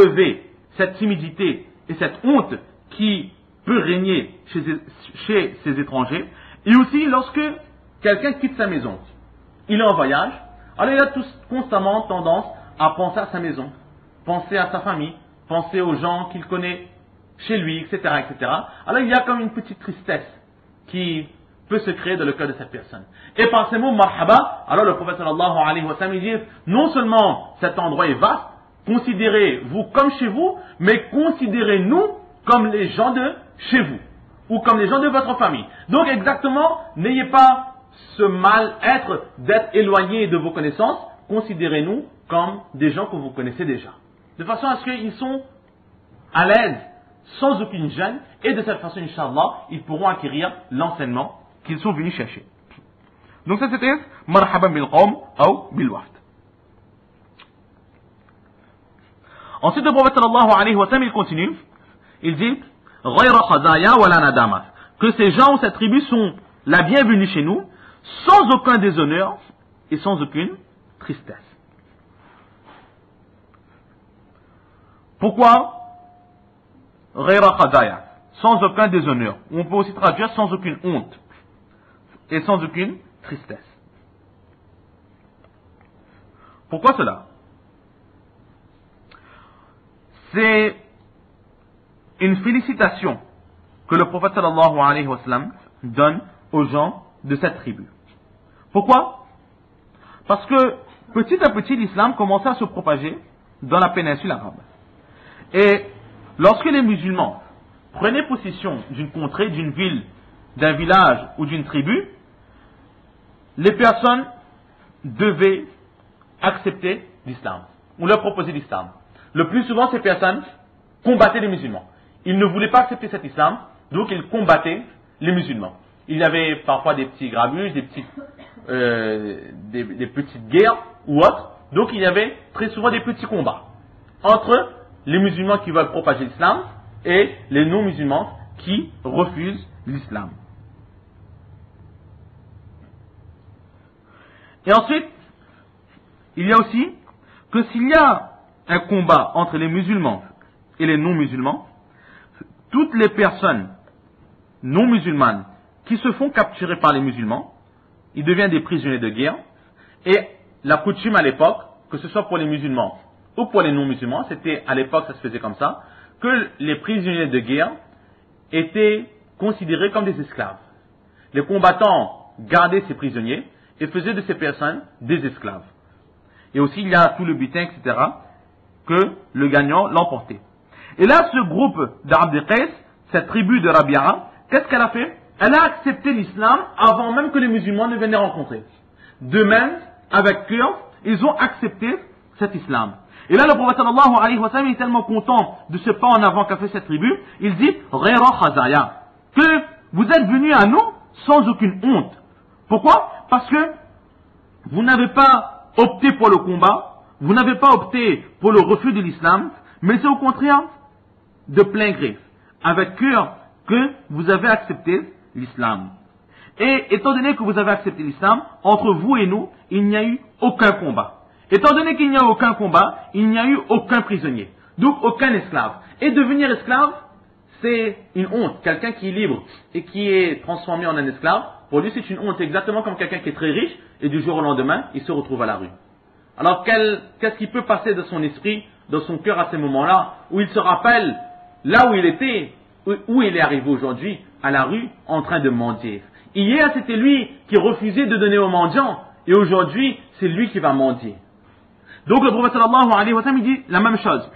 enlever cette timidité et cette honte qui peut régner chez, chez ces étrangers. Et aussi lorsque quelqu'un quitte sa maison, il est en voyage, alors il a tous constamment tendance à penser à sa maison, penser à sa famille, penser aux gens qu'il connaît chez lui, etc., etc. Alors il y a comme une petite tristesse qui peut se créer dans le cœur de cette personne. Et par ces mots, marhaba, alors le prophète sallallahu alayhi wa sallam dit, non seulement cet endroit est vaste, considérez-vous comme chez vous, mais considérez-nous comme les gens de chez vous, ou comme les gens de votre famille. Donc exactement, n'ayez pas ce mal-être d'être éloigné de vos connaissances, considérez-nous comme des gens que vous connaissez déjà. De façon à ce qu'ils sont à l'aise, sans aucune gêne, et de cette façon, Inch'Allah, ils pourront acquérir l'enseignement qu'ils sont venus chercher. Donc ça c'était marhaban bil qawm ou bil waft. Ensuite le prophète sallallahu alayhi wa sallam il continue, il dit que ces gens ou cette tribu sont la bienvenue chez nous sans aucun déshonneur et sans aucune tristesse. Pourquoi sans aucun déshonneur. On peut aussi traduire sans aucune honte et sans aucune tristesse. Pourquoi cela? C'est une félicitation que le prophète sallallahu alayhi wa donne aux gens de cette tribu. Pourquoi? Parce que petit à petit l'islam commençait à se propager dans la péninsule arabe. Et lorsque les musulmans prenaient possession d'une contrée, d'une ville, d'un village ou d'une tribu, les personnes devaient accepter l'islam. On leur proposait l'islam. Le plus souvent, ces personnes combattaient les musulmans. Ils ne voulaient pas accepter cet islam, donc ils combattaient les musulmans. Il y avait parfois des petits grabuges, des petites, euh, des, des petites guerres ou autres. Donc il y avait très souvent des petits combats entre les musulmans qui veulent propager l'islam et les non-musulmans qui refusent l'islam. Et ensuite, il y a aussi que s'il y a un combat entre les musulmans et les non-musulmans, toutes les personnes non musulmanes qui se font capturer par les musulmans, ils deviennent des prisonniers de guerre. Et la coutume à l'époque, que ce soit pour les musulmans ou pour les non-musulmans, c'était à l'époque ça se faisait comme ça, que les prisonniers de guerre étaient considérés comme des esclaves. Les combattants gardaient ces prisonniers et faisait de ces personnes des esclaves. Et aussi, il y a tout le butin, etc., que le gagnant l'emportait. Et là, ce groupe d'Arabes cette tribu de Rabi'a, qu'est-ce qu'elle a fait? Elle a accepté l'islam avant même que les musulmans ne viennent les rencontrer. De même, avec cœur, ils ont accepté cet islam. Et là, le prophète sallallahu alayhi wa sallam est tellement content de ce pas en avant qu'a fait cette tribu, il dit, que vous êtes venus à nous sans aucune honte. Pourquoi? Parce que vous n'avez pas opté pour le combat, vous n'avez pas opté pour le refus de l'islam, mais c'est au contraire de plein gré, avec cœur, que vous avez accepté l'islam. Et étant donné que vous avez accepté l'islam, entre vous et nous, il n'y a eu aucun combat. Étant donné qu'il n'y a eu aucun combat, il n'y a eu aucun prisonnier. Donc aucun esclave. Et devenir esclave, c'est une honte. Quelqu'un qui est libre et qui est transformé en un esclave, pour lui, c'est une honte, exactement comme quelqu'un qui est très riche et du jour au lendemain, il se retrouve à la rue. Alors, qu'est-ce qui peut passer de son esprit, de son cœur à ces moments-là, où il se rappelle là où il était, où, il est arrivé aujourd'hui, à la rue, en train de mendier. Hier, c'était lui qui refusait de donner aux mendiants, et aujourd'hui, c'est lui qui va mendier. Donc, le prophète sallallahu alayhi wa sallam, dit la même chose,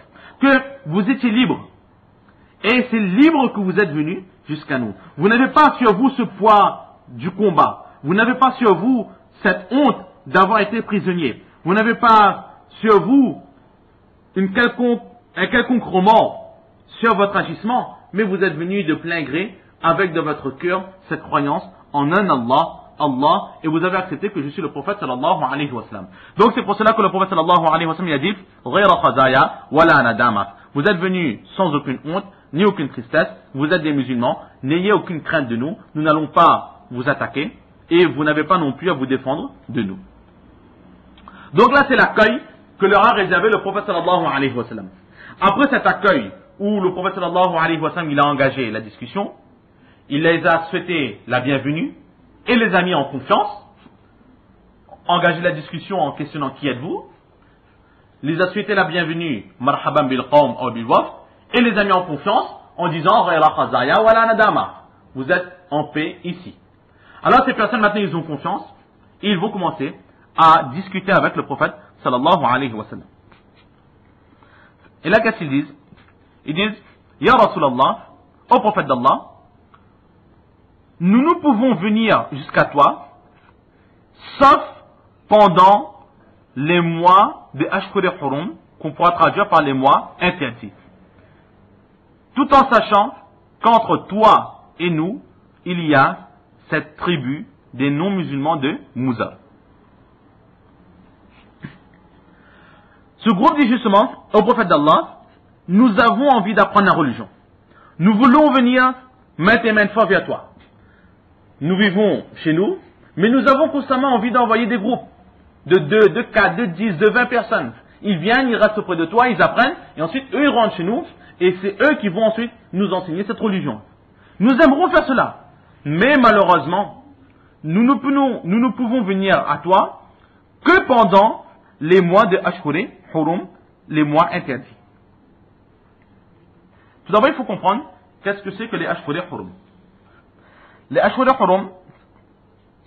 que vous étiez libre, et c'est libre que vous êtes venu jusqu'à nous. Vous n'avez pas sur vous ce poids du combat. Vous n'avez pas sur vous cette honte d'avoir été prisonnier. Vous n'avez pas sur vous un quelconque remords sur votre agissement, mais vous êtes venu de plein gré avec de votre cœur cette croyance en un Allah, Allah, et vous avez accepté que je suis le prophète sallallahu alayhi wa sallam. Donc c'est pour cela que le prophète sallallahu alayhi wa sallam a dit, Vous êtes venus sans aucune honte, ni aucune tristesse, vous êtes des musulmans, n'ayez aucune crainte de nous, nous n'allons pas vous attaquer et vous n'avez pas non plus à vous défendre de nous. Donc là, c'est l'accueil que leur a réservé le prophète sallallahu alayhi wa sallam. Après cet accueil, où le prophète sallallahu alayhi wa sallam, il a engagé la discussion, il les a souhaité la bienvenue, et les a mis en confiance, engagé la discussion en questionnant qui êtes-vous, les a souhaité la bienvenue, marhaban bil qawm ou bil waf, et les a mis en confiance en disant, vous êtes en paix ici. Alors ces personnes maintenant ils ont confiance, et ils vont commencer à discuter avec le prophète sallallahu alayhi wa sallam. Et là qu'est-ce qu'ils disent? Ils disent, Ya Rasulallah, au prophète d'Allah, nous ne pouvons venir jusqu'à toi, sauf pendant les mois de Ashkur Hurum, qu'on pourra traduire par les mois interdits. Tout en sachant qu'entre toi et nous, il y a cette tribu des non-musulmans de Moussa. Ce groupe dit justement au prophète d'Allah, nous avons envie d'apprendre la religion. Nous voulons venir mettre et maintes fois vers toi. Nous vivons chez nous, mais nous avons constamment envie d'envoyer des groupes de 2, de 4, de 10, de 20 personnes. Ils viennent, ils restent auprès de toi, ils apprennent, et ensuite eux ils rentrent chez nous, et c'est eux qui vont ensuite nous enseigner cette religion. Nous aimerons faire cela, mais malheureusement, nous ne pouvons, nous ne pouvons venir à toi que pendant les mois de Ashkuri, Hurum, les mois interdits. Tout d'abord, il faut comprendre qu'est-ce que c'est que les Ashkuri Hurum. Les Ashkuri Hurum,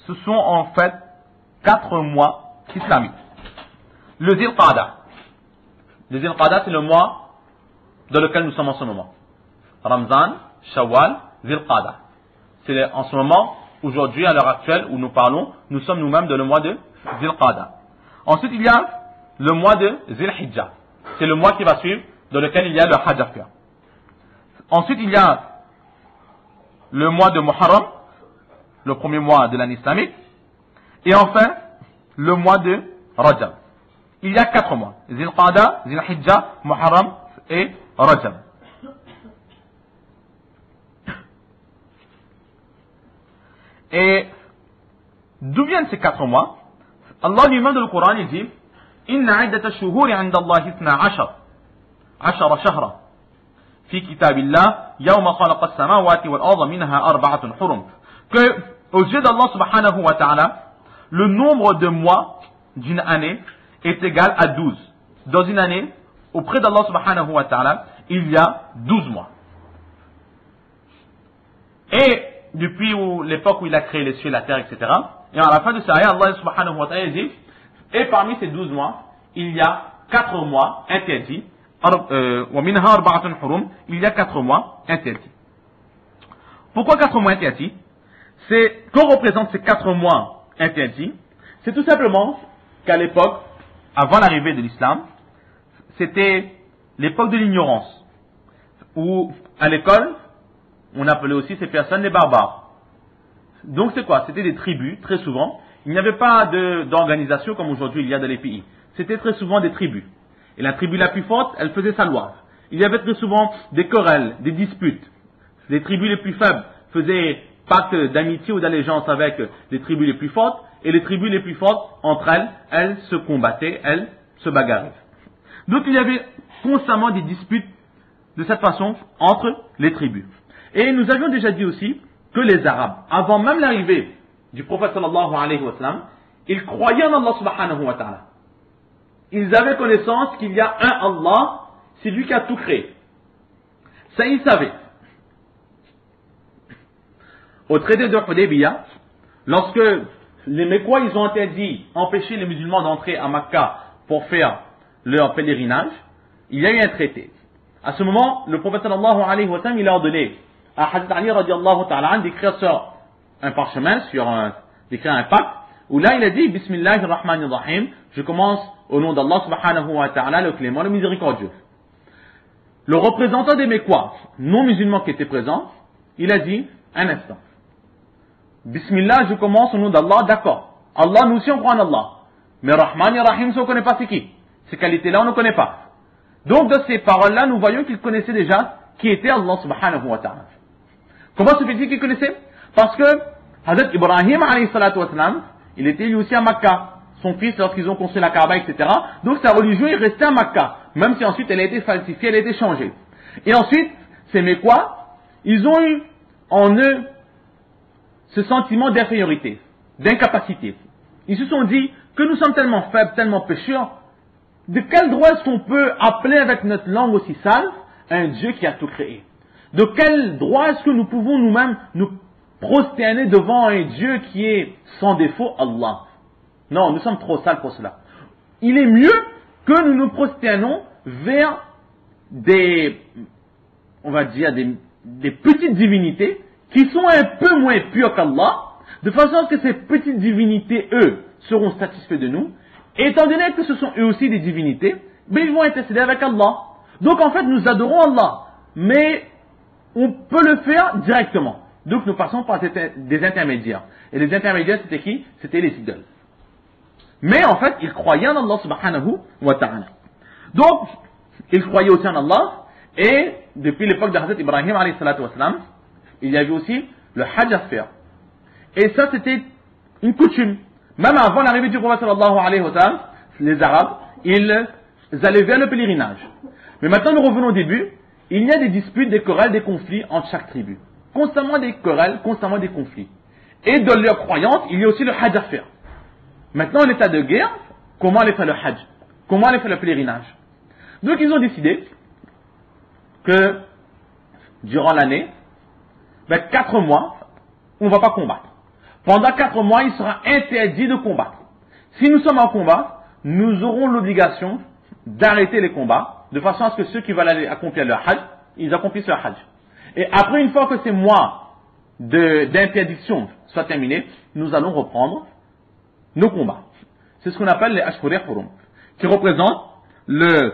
ce sont en fait quatre mois islamiques. Le Zil Qada. Le Zil Qada, c'est le mois dans lequel nous sommes en ce moment. Ramzan, Shawwal, Zil Qada. C'est en ce moment, aujourd'hui, à l'heure actuelle où nous parlons, nous sommes nous-mêmes dans le mois de Zil Qada. Ensuite, il y a le mois de Zil Hijjah. C'est le mois qui va suivre, dans lequel il y a le Hajj. Ensuite, il y a le mois de Muharram, le premier mois de l'année islamique. Et enfin, le mois de Rajab. Il y a quatre mois. Zil Qada, Zil Hijjah, Muharram et Rajab. Et d'où viennent ces quatre mois? Allah lui-même dans le Coran, il dit إن عدة الشهور عند الله اثنا عشر عشر شهرا في كتاب الله يوم خلق السماوات والأرض منها أربعة حرم que aux yeux d'Allah subhanahu wa ta'ala le nombre de mois d'une année est égal à 12 dans une année auprès d'Allah subhanahu wa ta'ala il y a 12 mois et depuis l'époque où il a créé les cieux, la terre, etc. Et à la fin de ce ayah, Allah subhanahu wa ta'ala dit, et parmi ces douze mois, il y a quatre mois interdits, euh, il y a quatre mois interdits. Pourquoi quatre mois interdits? C'est, qu'on représente ces quatre mois interdits, c'est tout simplement qu'à l'époque, avant l'arrivée de l'islam, c'était l'époque de l'ignorance, où à l'école, on appelait aussi ces personnes des barbares. Donc c'est quoi? C'était des tribus, très souvent. Il n'y avait pas d'organisation comme aujourd'hui il y a dans les pays. C'était très souvent des tribus. Et la tribu la plus forte, elle faisait sa loi. Il y avait très souvent des querelles, des disputes. Les tribus les plus faibles faisaient pacte d'amitié ou d'allégeance avec les tribus les plus fortes. Et les tribus les plus fortes, entre elles, elles se combattaient, elles se bagarraient. Donc il y avait constamment des disputes de cette façon entre les tribus. Et nous avions déjà dit aussi que les Arabes, avant même l'arrivée du prophète sallallahu alayhi wa sallam, ils croyaient en Allah subhanahu wa ta'ala. Ils avaient connaissance qu'il y a un Allah, c'est lui qui a tout créé. Ça, ils savaient. Au traité de Hudaybiyah, lorsque les Mécois, ils ont interdit, empêché les musulmans d'entrer à Makkah pour faire leur pèlerinage, il y a eu un traité. À ce moment, le prophète sallallahu alayhi wa sallam, il a ordonné à Hadith Ali radiallahu ta'ala d'écrire sur un parchemin, sur un, d'écrire un pacte, où là il a dit Bismillah ar-Rahman ar-Rahim, je commence au nom d'Allah subhanahu wa ta'ala, le clément, le miséricordieux. Le représentant des Mécois, non musulmans qui était présent, il a dit, un instant. Bismillah, je commence au nom d'Allah, d'accord. Allah, nous aussi on croit en Allah. Mais Rahman et Rahim, ça on ne connaît pas c'est qui? Ces qualités-là, on ne connaît pas. Donc, de ces paroles-là, nous voyons qu'il connaissait déjà qui était Allah subhanahu wa ta'ala. Comment se fait-il qu'il connaissait? Parce que Hazrat Ibrahim il était lui aussi à Makkah. Son fils, lorsqu'ils ont construit la Kaaba, etc. Donc sa religion est restée à Makkah. même si ensuite elle a été falsifiée, elle a été changée. Et ensuite, c'est mais quoi? Ils ont eu en eux ce sentiment d'infériorité, d'incapacité. Ils se sont dit que nous sommes tellement faibles, tellement pécheurs, de quel droit est-ce qu'on peut appeler avec notre langue aussi sale un Dieu qui a tout créé? De quel droit est-ce que nous pouvons nous-mêmes nous prosterner devant un Dieu qui est sans défaut Allah Non, nous sommes trop sales pour cela. Il est mieux que nous nous prosternons vers des, on va dire, des, petites divinités qui sont un peu moins pures qu'Allah, de façon à ce que ces petites divinités, eux, seront satisfaits de nous, étant donné que ce sont eux aussi des divinités, mais ils vont intercéder avec Allah. Donc en fait, nous adorons Allah, mais on peut le faire directement. Donc nous passons par des intermédiaires. Et les intermédiaires, c'était qui? C'était les idoles. Mais en fait, ils croyaient en Allah subhanahu wa ta'ala. Donc, ils croyaient aussi en Allah, et depuis l'époque de Hazrat Ibrahim il y avait aussi le hajj à faire. Et ça, c'était une coutume. Même avant l'arrivée du prophète sallallahu alayhi wa sallam, les Arabes, ils allaient vers le pèlerinage. Mais maintenant, nous revenons au début. Il y a des disputes, des querelles, des conflits entre chaque tribu. Constamment des querelles, constamment des conflits. Et dans leur croyance, il y a aussi le hajj à faire. Maintenant, en état de guerre, comment aller faire le hajj? Comment aller faire le pèlerinage? Donc, ils ont décidé que durant l'année, ben, quatre mois, on ne va pas combattre. Pendant quatre mois, il sera interdit de combattre. Si nous sommes en combat, nous aurons l'obligation d'arrêter les combats, de façon à ce que ceux qui veulent aller accomplir leur hajj, ils accomplissent leur hajj. Et après, une fois que ces mois d'interdiction soient terminés, nous allons reprendre nos combats. C'est ce qu'on appelle les Ashkuri Hurum, qui représentent le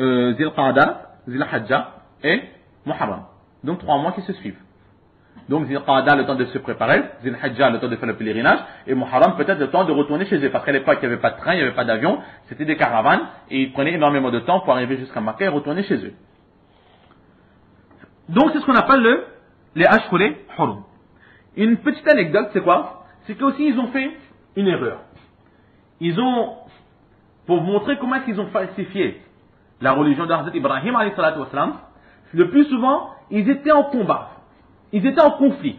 euh, Zil Qada, Zil Hajja et Muharram. Donc trois mois qui se suivent. Donc Zil Qada, le temps de se préparer, Zil Hajja, le temps de faire le pèlerinage, et Muharram, peut-être le temps de retourner chez eux. Parce qu'à l'époque, il n'y avait pas de train, il n'y avait pas d'avion, c'était des caravanes, et ils prenaient énormément de temps pour arriver jusqu'à Makkah et retourner chez eux. Donc c'est ce qu'on appelle le, les Ashkuri Hurum. Une petite anecdote, c'est quoi? C'est qu'aussi ils ont fait une erreur. Ils ont, pour montrer comment ils ont falsifié la religion d'Hazrat Ibrahim, le plus souvent, ils étaient en combat. Ils étaient en conflit.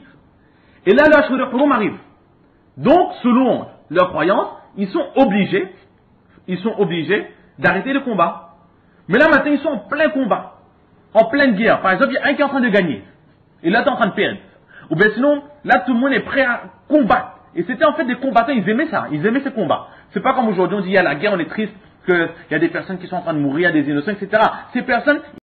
Et là, l'Ashur Hurum arrive. Donc, selon leur croyance, ils sont obligés, ils sont obligés d'arrêter le combat. Mais là, maintenant, ils sont en plein combat. En pleine guerre. Par exemple, il y a un qui est en train de gagner. Et là, tu en train de perdre. Ou bien sinon, là, tout le monde est prêt à combattre. Et c'était en fait des combattants, ils aimaient ça, ils aimaient ces combats. C'est pas comme aujourd'hui, on dit il y a la guerre, on est triste, qu'il y a des personnes qui sont en train de mourir, il y a des innocents, etc. Ces personnes,